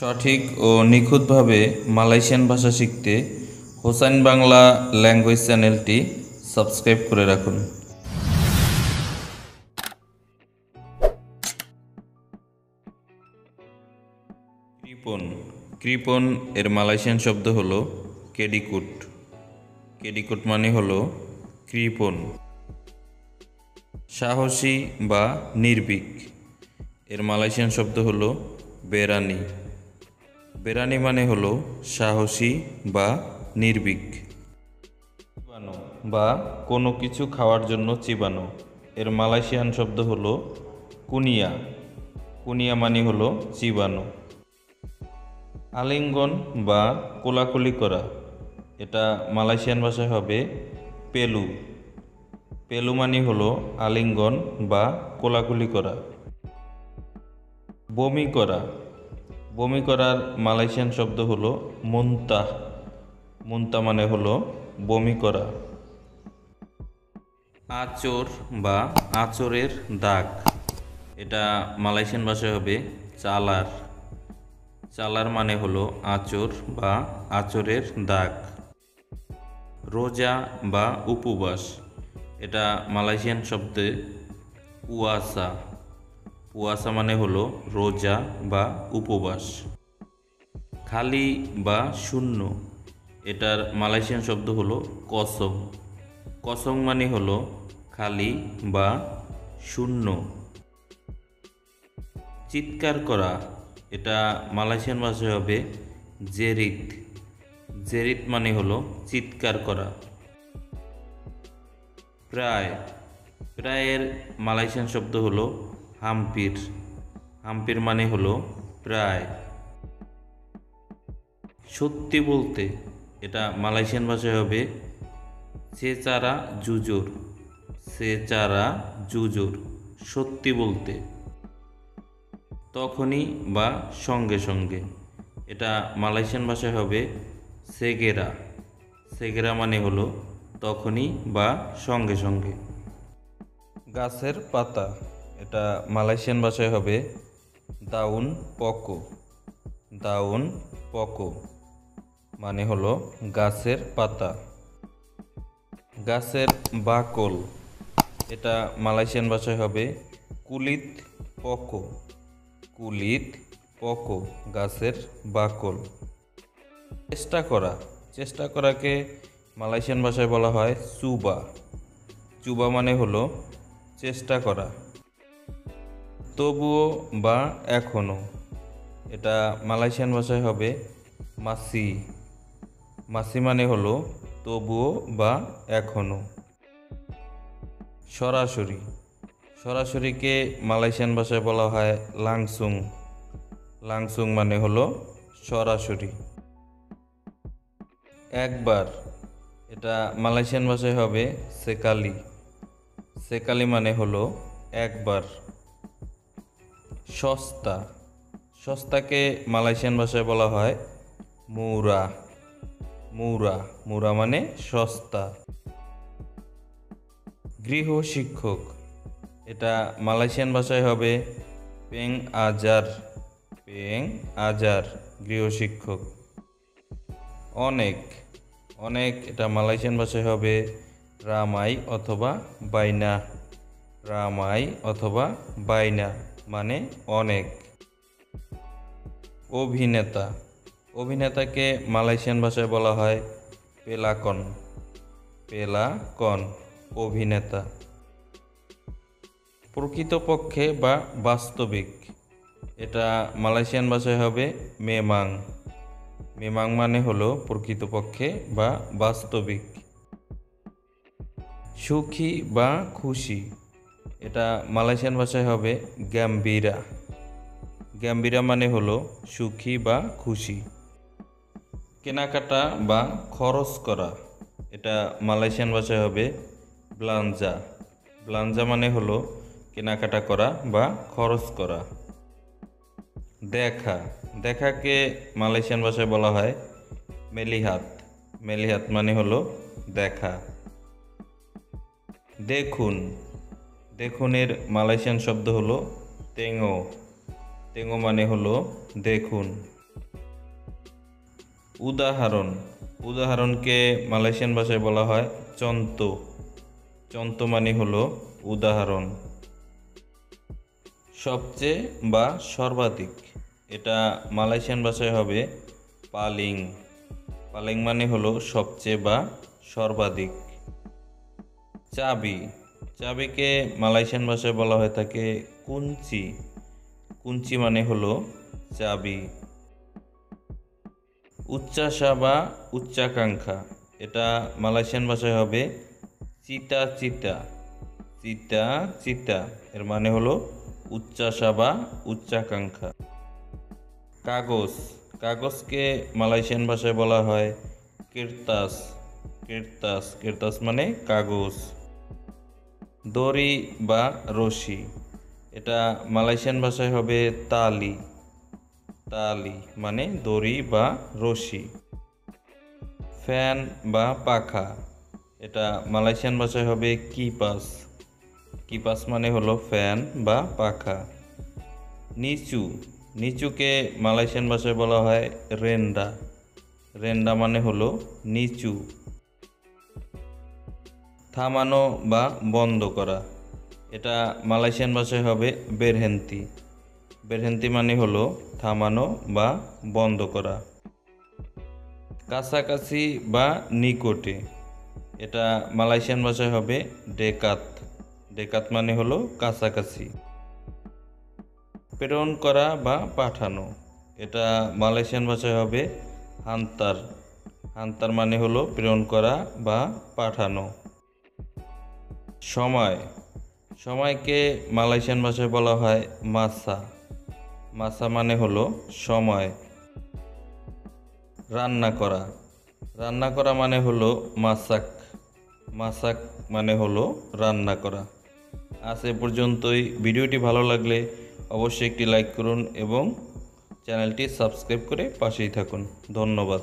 সঠিক ও নিখুঁতভাবে মালয়েশিয়ান ভাষা শিখতে হোসাইন বাংলা ল্যাঙ্গুয়েজ চ্যানেলটি সাবস্ক্রাইব করে রাখুন। কৃপন। কৃপন এর মালয়েশিয়ান শব্দ হল কেডিকুট। কেডিকুট মানে হল কৃপন। সাহসী বা নির্ভীক। এর মালয়েশিয়ান শব্দ হল বেরানি বেরানি মানে হলো সাহসী বা নির্ভীক। চিবানো বা কোনো কিছু খাওয়ার জন্য চিবানো এর মালয়েশিয়ান শব্দ হলো কুনিয়া। কুনিয়া মানে হলো চিবানো আলিঙ্গন বা কোলাকুলি করা। এটা মালয়েশিয়ান ভাষায় হবে পেলু। পেলু মানে হলো আলিঙ্গন বা কোলাকুলি করা। বমি করা। বমি করার মালয়েশিয়ান শব্দ হলো মুন্তাহ মুন্তা মানে হলো বমি করা। আচর বা আচরের দাগ। এটা মালয়েশিয়ান ভাষায় হবে চালার। চালার মানে হলো আচর বা আচরের দাগ। রোজা বা উপবাস। এটা মালয়েশিয়ান শব্দে পুয়াসা পুয়াসা মানে হলো রোজা বা উপবাস। খালি বা শূন্য, এটার মালয়েশিয়ান শব্দ হলো কসম। কসম মানে হলো খালি বা শূন্য। চিৎকার করা, এটা মালয়েশিয়ান ভাষায় হবে জেরিত জেরিত মানে হলো চিৎকার করা। প্রায়, প্রায়ের মালয়েশিয়ান শব্দ হলো হাম্পির। হাম্পির মানে হলো প্রায়। সত্যি বলতে এটা মালয়েশিয়ান ভাষায় হবে সে চারা জুজোর। সে চারা জুজোর, সত্যি বলতে। তখনই বা সঙ্গে সঙ্গে। এটা মালয়েশিয়ান ভাষায় হবে সেগেরা। সেগেরা মানে হলো তখনই বা সঙ্গে সঙ্গে। গাছের পাতা। এটা মালয়েশিয়ান ভাষায় হবে দাউন পকো। দাউন পকো মানে হলো গাছের পাতা। গাছের বাকল। এটা মালয়েশিয়ান ভাষায় হবে কুলিত পকো। কুলিত পকো, গাছের বাকল। চেষ্টা করা। চেষ্টা করাকে মালয়েশিয়ান ভাষায় বলা হয় চুবা। চুবা মানে হলো চেষ্টা করা। তবুও বা এখনও এটা মালয়েশিয়ান ভাষায় হবে মাসি। মাসি মানে হলো তবুও বা এখনও সরাসরি। সরাসরিকে মালয়েশিয়ান ভাষায় বলা হয় লাংসুং। লাংসুং মানে হলো সরাসরি। একবার। এটা মালয়েশিয়ান ভাষায় হবে সেকালি। সেকালি মানে হলো একবার। সস্তা। সস্তাকে মালয়েশিয়ান ভাষায় বলা হয় মৌরা। মৌরা মৌরা মানে সস্তা। গৃহ শিক্ষক। এটা মালয়েশিয়ান ভাষায় হবে পেং আজার। পেং আজার, গৃহ শিক্ষক। অনেক অনেক এটা মালয়েশিয়ান ভাষায় হবে রামাই অথবা বাইনা। রামাই অথবা বাইনা। মানে অনেক। অভিনেতা। অভিনেতাকে মালয়েশিয়ান ভাষায় বলা হয় পেলাকন। পেলাকন, অভিনেতা। প্রকৃতপক্ষে বা বাস্তবিক, এটা মালয়েশিয়ান ভাষায় হবে মেমাং। মেমাং মানে হলো প্রকৃতপক্ষে বা বাস্তবিক। সুখী বা খুশি। এটা মালয়েশিয়ান ভাষায় হবে গ্যাম্বিরা গ্যাম্বিরা মানে হলো সুখী বা খুশি। কেনাকাটা বা খরচ করা। এটা মালয়েশিয়ান ভাষায় হবে ব্লাঞ্জা। ব্লাঞ্জা মানে হলো কেনাকাটা করা বা খরচ করা। দেখা। দেখাকে মালয়েশিয়ান ভাষায় বলা হয় মেলিহাত। মেলিহাত মানে হলো দেখা। দেখুন। দেখুনের মালয়েশিয়ান শব্দ হলো তেঙো। তেঙো মানে হলো দেখুন। উদাহরণ। উদাহরণকে মালয়েশিয়ান ভাষায় বলা হয় চন্ত। চন্ত মানে হলো উদাহরণ। সবচেয়ে বা সর্বাধিক। এটা মালয়েশিয়ান ভাষায় হবে পালিং। পালিং মানে হলো সবচেয়ে বা সর্বাধিক। চাবি। চাবিকে মালয়েশিয়ান ভাষায় বলা হয়ে থাকে কুঞ্চি। কুঞ্চি মানে হলো চাবি। উচ্চাসা বা উচ্চাকাঙ্ক্ষা। এটা মালয়েশিয়ান ভাষায় হবে চিতা চিতা চিতা চিতা এর মানে হলো উচ্চাসা বা উচ্চাকাঙ্ক্ষা। কাগজ। কাগজকে মালয়েশিয়ান ভাষায় বলা হয় কিরতাস। কিরতাস। কিরতাস মানে কাগজ। দড়ি বা রশি। এটা মালয়েশিয়ান ভাষায় হবে তালি। তালি মানে দড়ি বা রশি। ফ্যান বা পাখা। এটা মালয়েশিয়ান ভাষায় হবে কিপাস। কিপাস মানে হলো ফ্যান বা পাখা। নিচু। নিচুকে মালয়েশিয়ান ভাষায় বলা হয় রেন্ডা। রেন্ডা মানে হলো নিচু। থামানো বা বন্ধ করা। এটা মালয়েশিয়ান ভাষায় হবে বেরহেন্তি। বেরহেন্তি মানে হলো থামানো বা বন্ধ করা। কাছাকাছি বা নিকটে। এটা মালয়েশিয়ান ভাষায় হবে ডেকাত। ডেকাত মানে হলো কাছাকাছি। প্রেরণ করা বা পাঠানো। এটা মালয়েশিয়ান ভাষায় হবে হান্তার। হান্তার মানে হলো প্রেরণ করা বা পাঠানো। সময়। সময়কে মালয়েশিয়ান ভাষায় বলা হয় মাসা। মাসা মানে হলো সময়। রান্না করা। রান্না করা মানে হলো মাসাক। মাসাক মানে হলো রান্না করা। আজ এ পর্যন্তই। ভিডিওটি ভালো লাগলে অবশ্যই একটি লাইক করুন এবং চ্যানেলটি সাবস্ক্রাইব করে পাশেই থাকুন। ধন্যবাদ।